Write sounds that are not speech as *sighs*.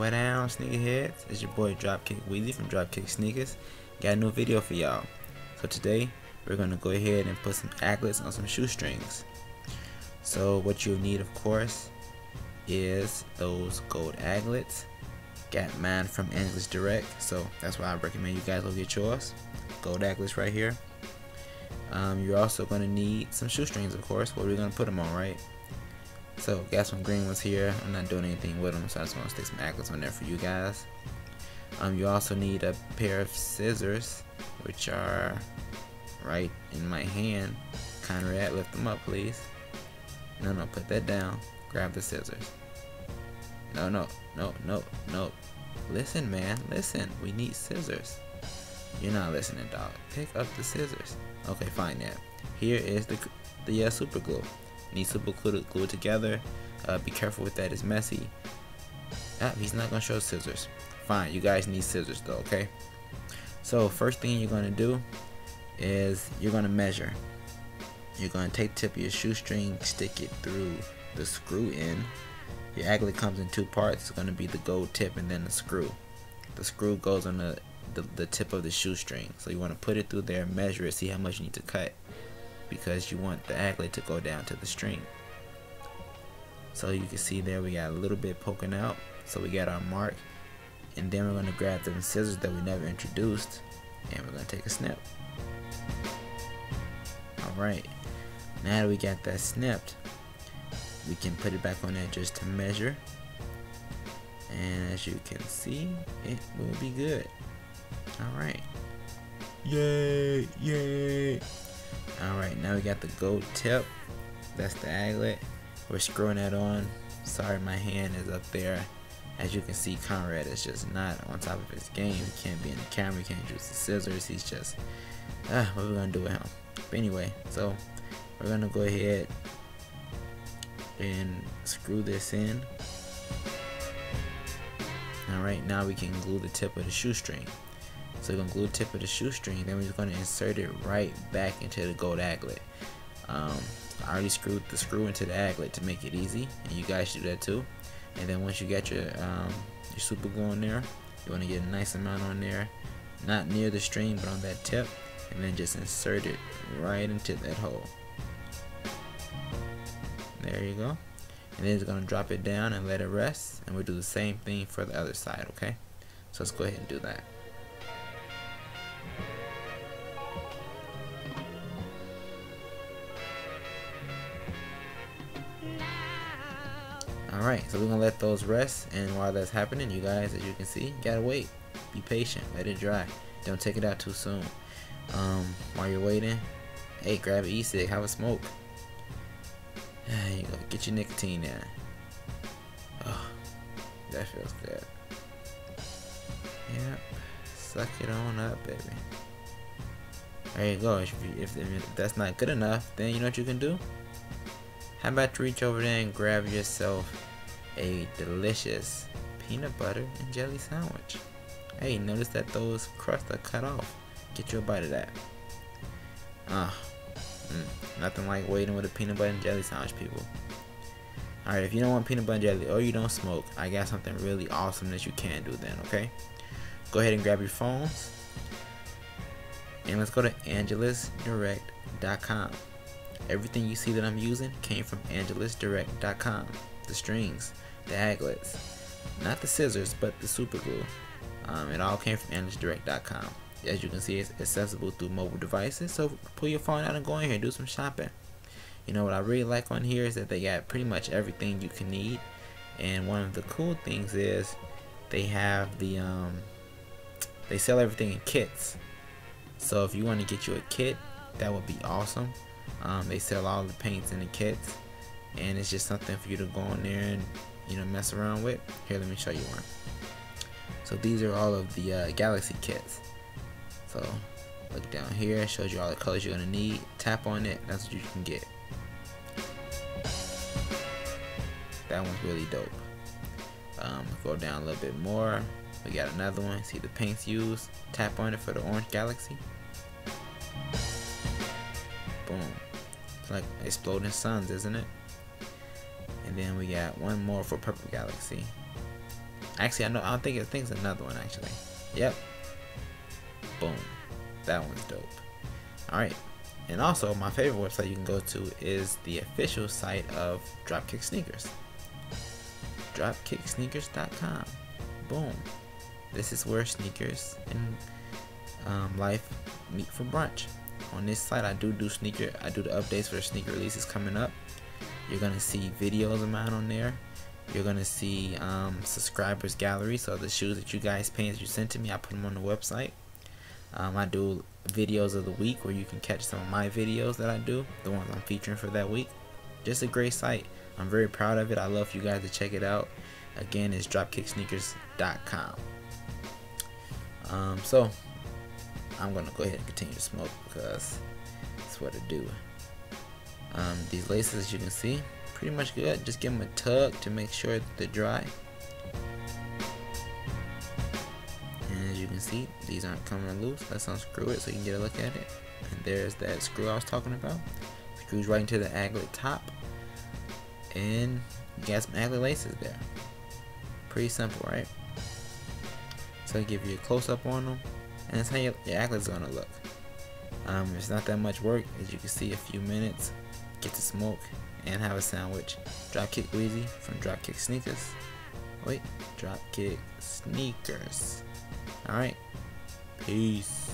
What down, sneakerheads? It's your boy Dropkick Weezy from Dropkick Sneakers. Got a new video for y'all. So today, we're gonna go ahead and put some aglets on some shoestrings. So what you'll need, of course, is those gold aglets. Got mine from Angelus Direct, so that's why I recommend you guys go get yours. Gold aglets right here. Um, you're also gonna need some shoestrings, of course. What are we gonna put them on, right? So got some green ones here. I'm not doing anything with them, so I just want to stick some aglets on there for you guys. Um, you also need a pair of scissors, which are right in my hand. Conrad, lift them up, please. No, no, put that down. Grab the scissors. No, no, no, no, no. Listen, man, listen. We need scissors. You're not listening, dog. Pick up the scissors. Okay, fine, yeah. Here is the the uh, super glue. Need to glue it together. Uh, be careful with that, it's messy. Ah, he's not gonna show scissors. Fine, you guys need scissors though, okay? So first thing you're gonna do is you're gonna measure. You're gonna take tip of your shoestring, stick it through the screw in. Your aglet comes in two parts. It's gonna be the gold tip and then the screw. The screw goes on the, the, the tip of the shoestring. So you wanna put it through there, measure it, see how much you need to cut because you want the aglet to go down to the string. So you can see there we got a little bit poking out. So we got our mark. And then we're going to grab the scissors that we never introduced. And we're going to take a snip. Alright. Now that we got that snipped, we can put it back on there just to measure. And as you can see, it will be good. Alright. Yay! Yay! Alright, now we got the gold tip. That's the aglet. We're screwing that on. Sorry, my hand is up there. As you can see, Conrad is just not on top of his game. He can't be in the camera, he can't use the scissors. He's just, ah, what are we gonna do with him? But anyway, so we're gonna go ahead and screw this in. Alright, now we can glue the tip of the shoestring. So we're gonna glue the tip of the shoestring, then we're just gonna insert it right back into the gold aglet. Um, I already screwed the screw into the aglet to make it easy, and you guys should do that too. And then once you get your um, your super glue on there, you wanna get a nice amount on there, not near the string, but on that tip, and then just insert it right into that hole. There you go. And then it's gonna drop it down and let it rest, and we'll do the same thing for the other side, okay? So let's go ahead and do that. Alright, so we're gonna let those rest and while that's happening, you guys, as you can see, gotta wait. Be patient, let it dry. Don't take it out too soon. Um, while you're waiting, hey, grab an e-cig, have a smoke. *sighs* There you go, get your nicotine in. Oh, that feels good. Yep, suck it on up, baby. There you go. If, if, if that's not good enough, then you know what you can do? How about you reach over there and grab yourself a delicious peanut butter and jelly sandwich. Hey, notice that those crusts are cut off. Get you a bite of that. Ah, mm, nothing like waiting with a peanut butter and jelly sandwich, people. Alright, if you don't want peanut butter and jelly or you don't smoke, I got something really awesome that you can do then, okay? Go ahead and grab your phones. And let's go to angelusdirect.com. Everything you see that I'm using came from angelusdirect.com. The strings, the aglets, not the scissors, but the super glue. Um, it all came from angelusdirect.com. As you can see, it's accessible through mobile devices. So pull your phone out and go in here and do some shopping. You know what I really like on here is that they got pretty much everything you can need. And one of the cool things is they have the um, they sell everything in kits. So if you want to get you a kit, that would be awesome. Um, they sell all the paints in the kits, and it's just something for you to go in there and you know mess around with. Here, let me show you one. So these are all of the uh, Galaxy kits. So look down here, it shows you all the colors you're gonna need. Tap on it, that's what you can get. That one's really dope. Um, go down a little bit more. We got another one. See the paints used. Tap on it for the orange galaxy. Boom. It's like exploding suns, isn't it? And then we got one more for purple galaxy. Actually, I know. I don't think it thinks another one. Actually, yep. Boom, that one's dope. All right, and also my favorite website you can go to is the official site of Dropkick Sneakers. Dropkicksneakers.com. Boom. This is where sneakers and um, life meet for brunch. On this site, I do do sneaker. I do the updates for the sneaker releases coming up. You're gonna see videos of mine on there. You're gonna see um, subscribers gallery. So the shoes that you guys that you sent to me, I put them on the website. Um, I do videos of the week where you can catch some of my videos that I do, the ones I'm featuring for that week. Just a great site. I'm very proud of it. I love you guys to check it out. Again, it's dropkicksneakers.com. Um, so I'm gonna go ahead and continue to smoke because that's what to do. Um, these laces, as you can see, pretty much good. Just give them a tug to make sure that they're dry. And as you can see, these aren't coming loose. Let's unscrew it so you can get a look at it. And there's that screw I was talking about. Screws right into the aglet top. And you got some aglet laces there. Pretty simple, right? So I give you a close up on them, and that's how your, your aglet's gonna look. Um, it's not that much work, as you can see, a few minutes, get to smoke, and have a sandwich. Dropkick Weezy from Dropkick Sneakers. Wait, Dropkick Sneakers. Alright, peace.